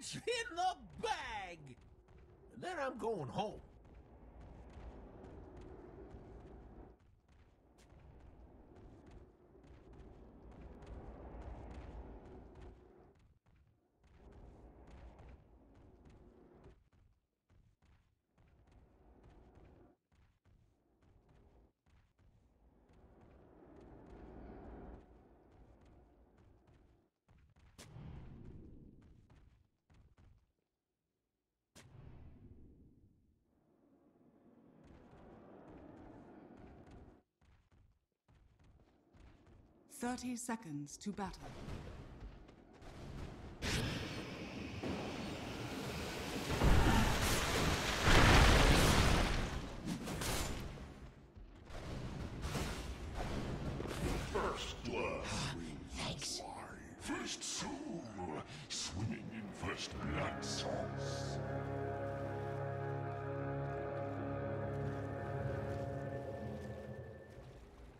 It's in the bag! And then I'm going home. Thirty seconds to battle. First blood. Ah, Thanks. First soul. Swimming in first blood sauce.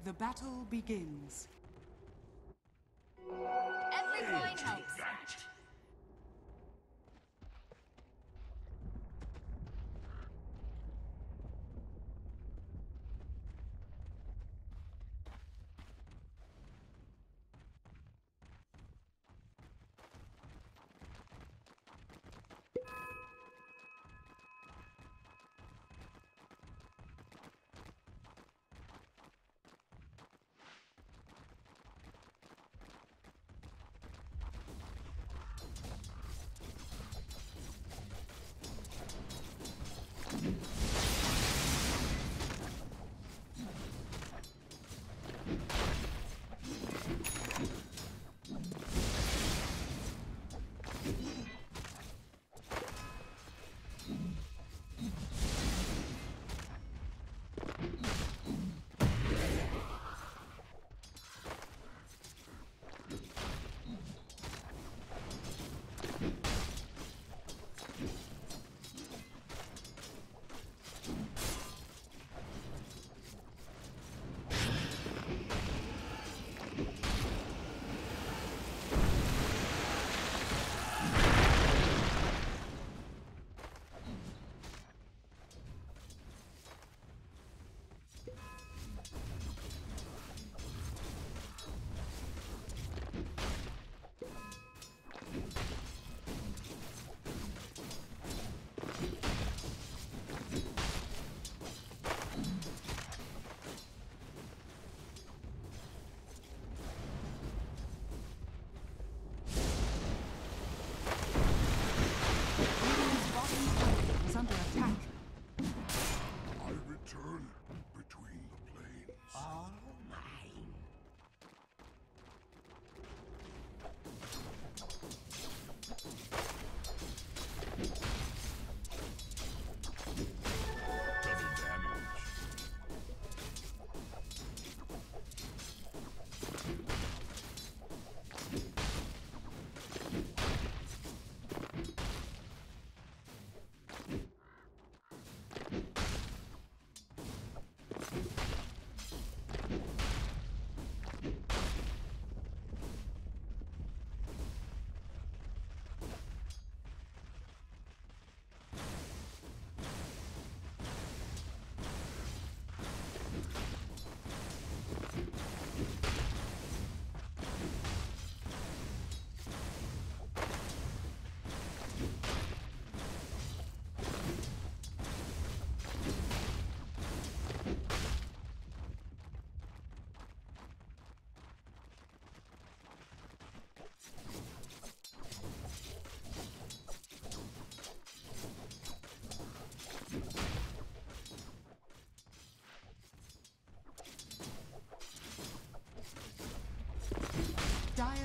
The battle begins.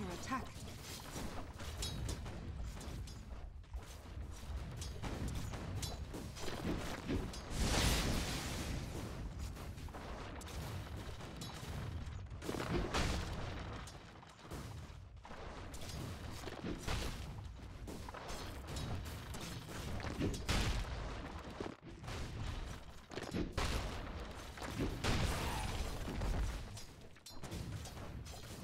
Under attack.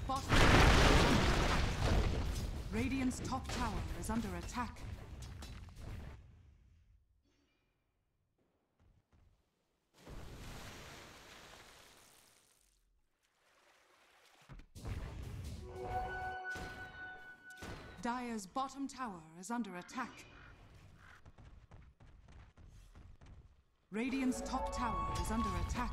Bottom is attack. Radiant's top tower is under attack. Dire's bottom tower is under attack. Radiant's top tower is under attack.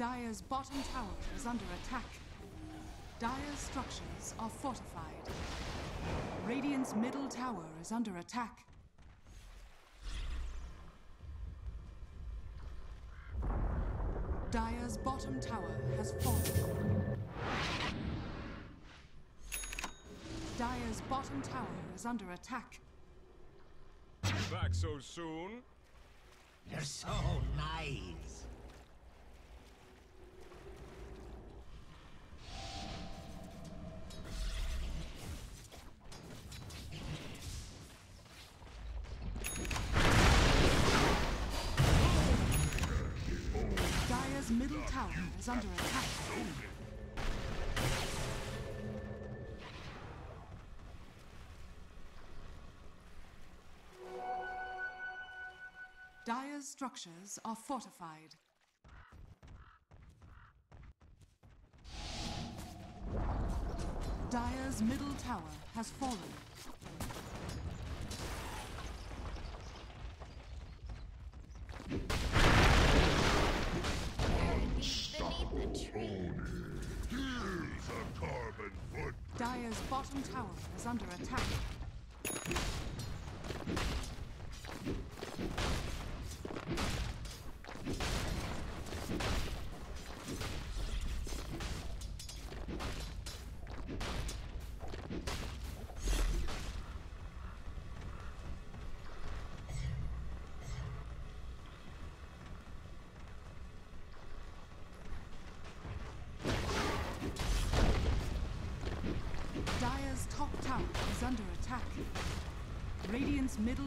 Dire's bottom tower is under attack. Dire's structures are fortified. Radiant's middle tower is under attack. Dire's bottom tower has fallen. Dire's bottom tower is under attack. Back so soon? You're so nice. Dire's structures are fortified. Dire's middle tower has fallen. Dire's bottom tower is under attack.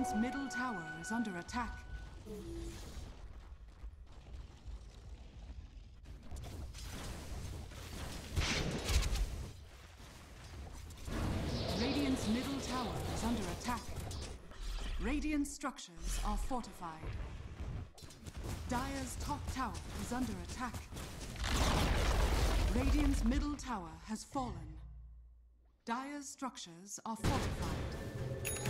Radiant's middle tower is under attack. Radiant's middle tower is under attack. Radiant structures are fortified. Dire's top tower is under attack. Radiant's middle tower has fallen. Dire's structures are fortified.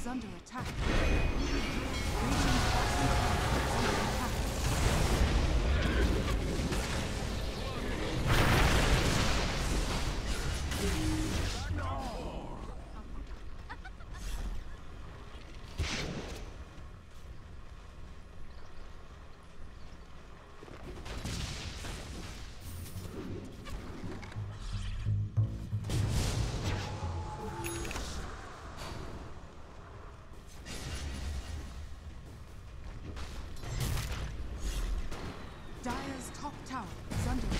Is under attack. Tower. Is under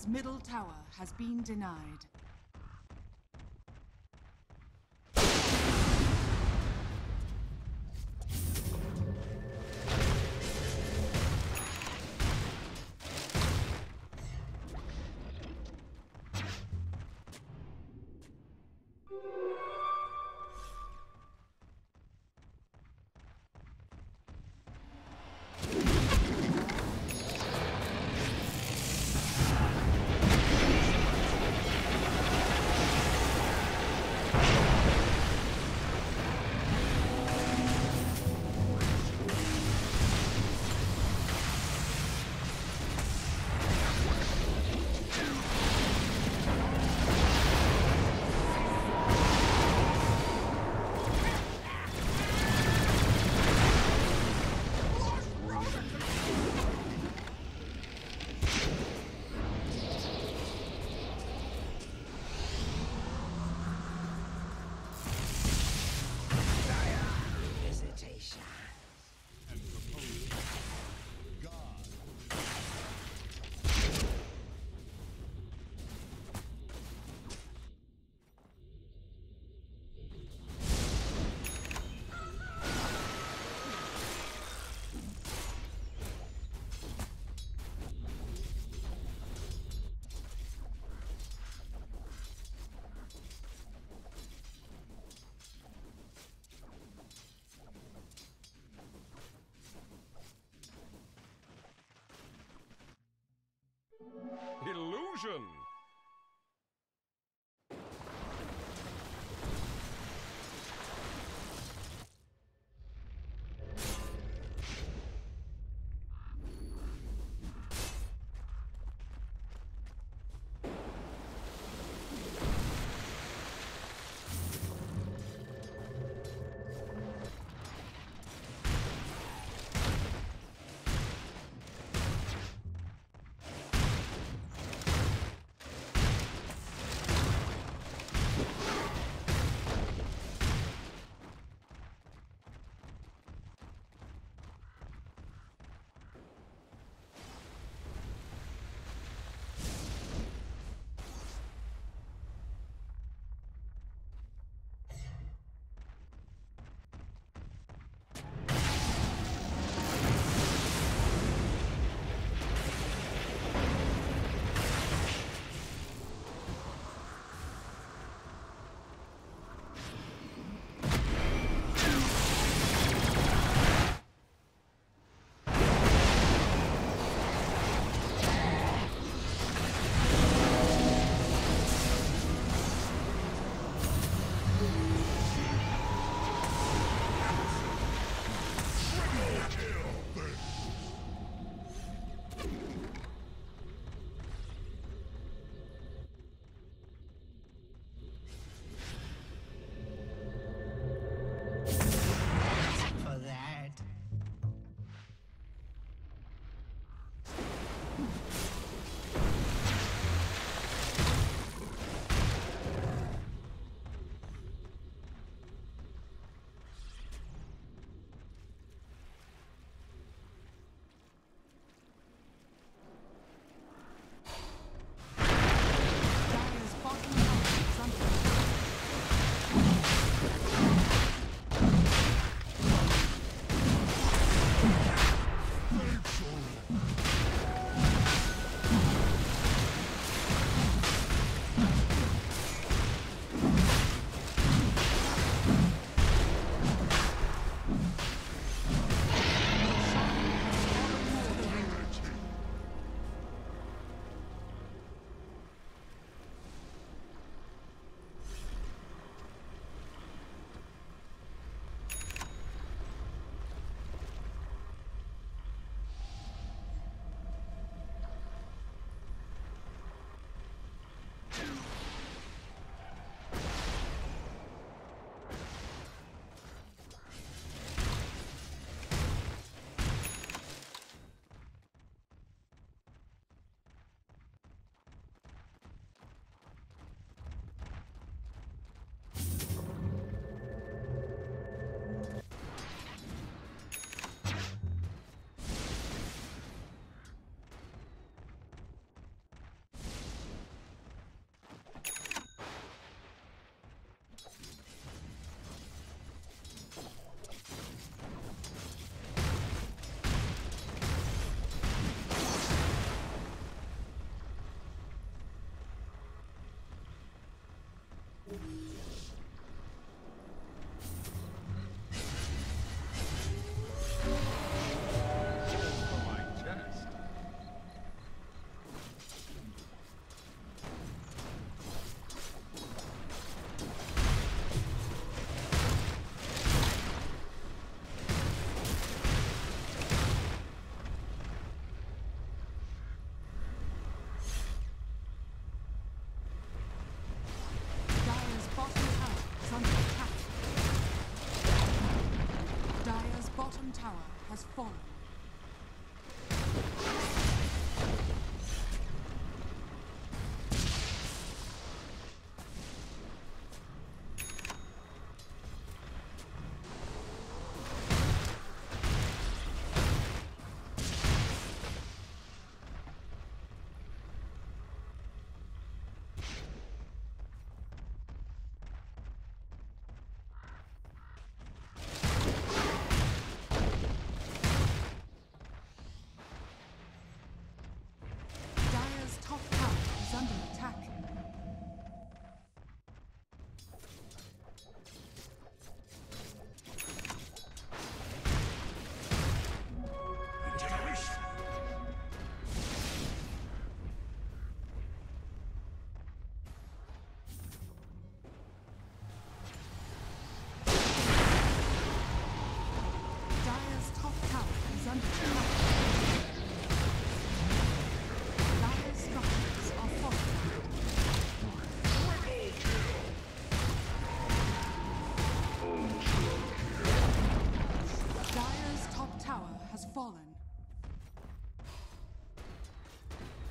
Dire's middle tower has been denied. Illusion! Has fallen.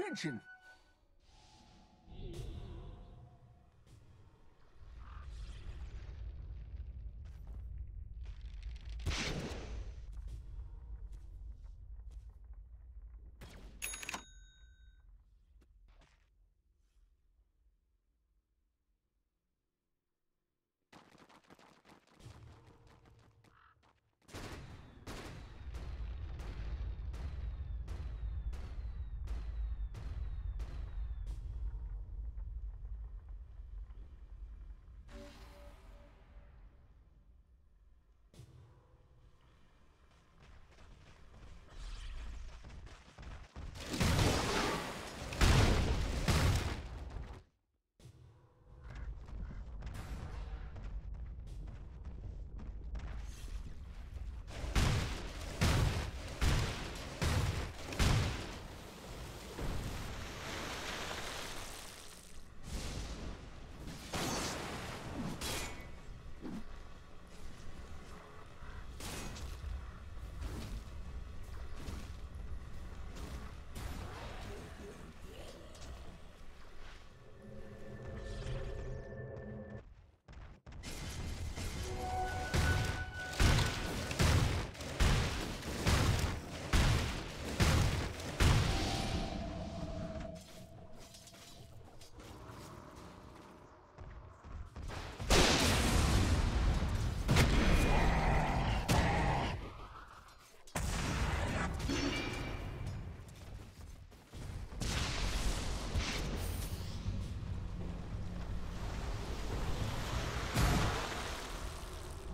My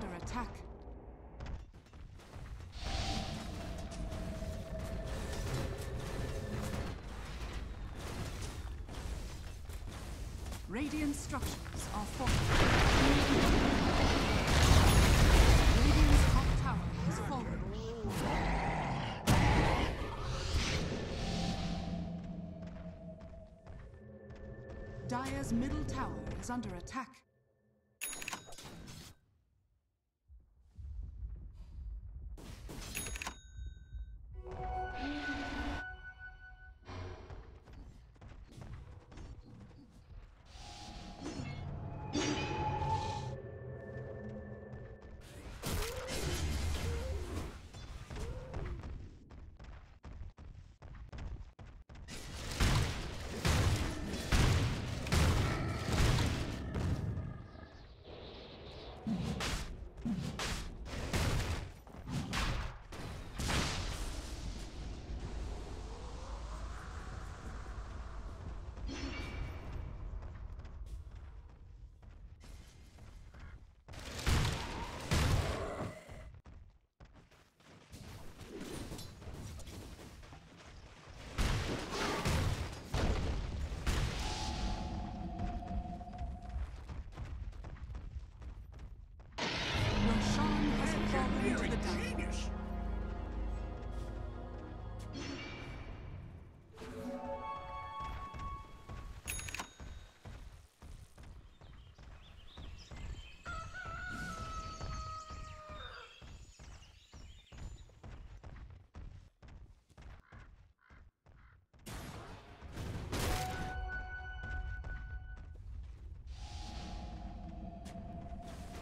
Attack. Radiant structures are falling. Radiant's top tower has fallen. Dire's middle tower is under attack.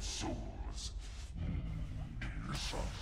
Souls. Mm, such.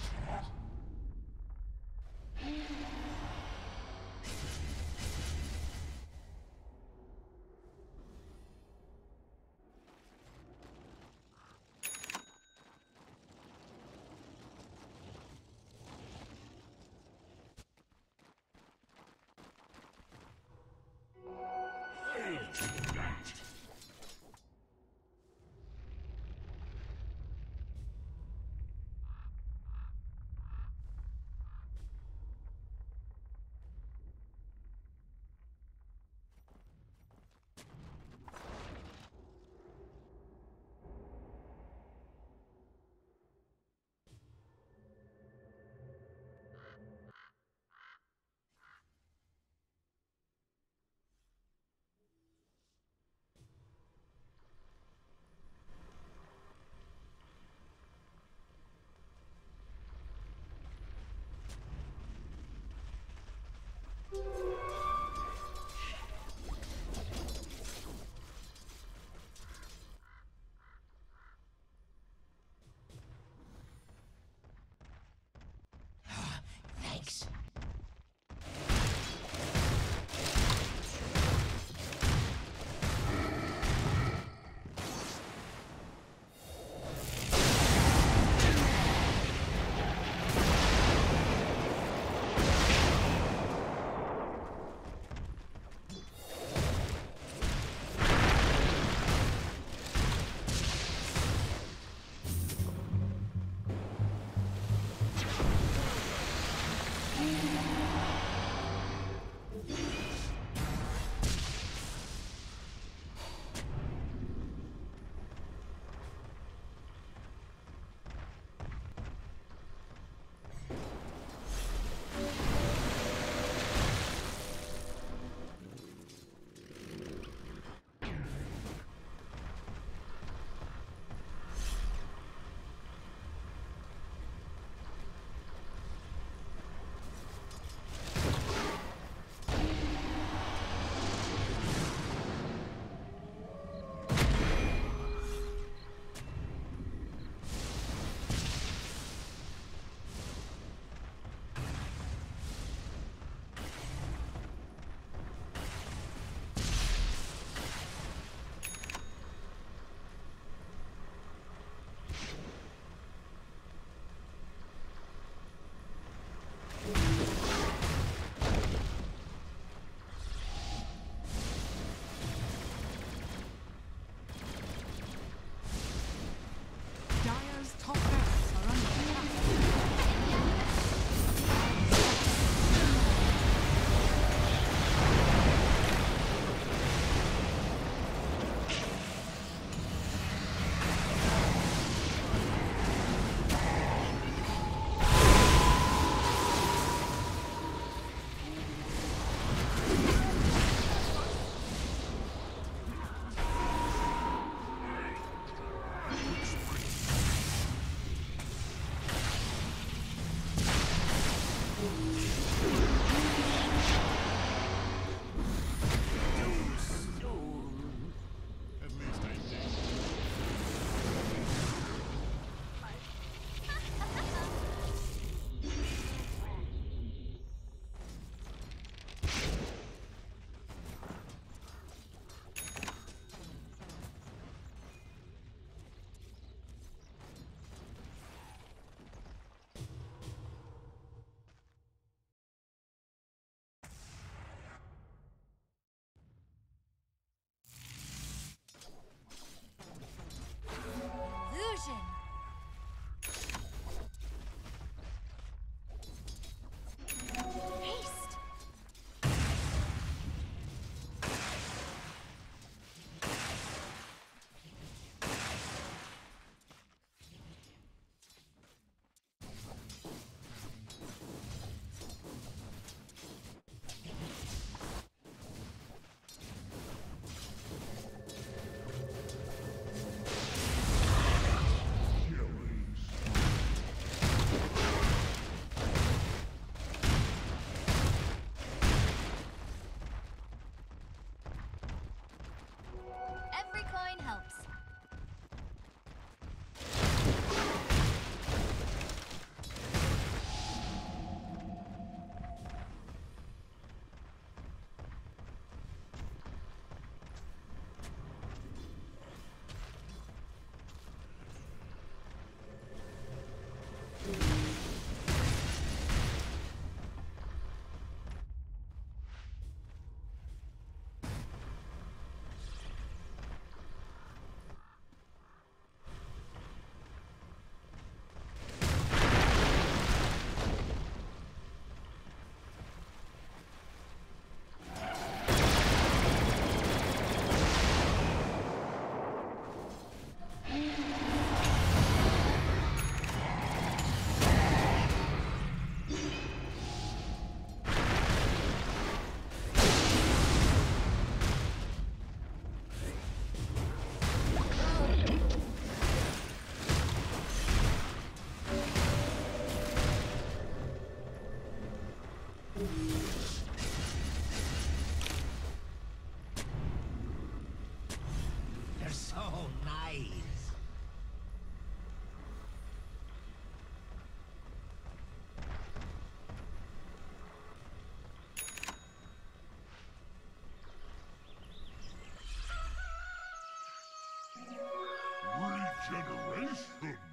Dire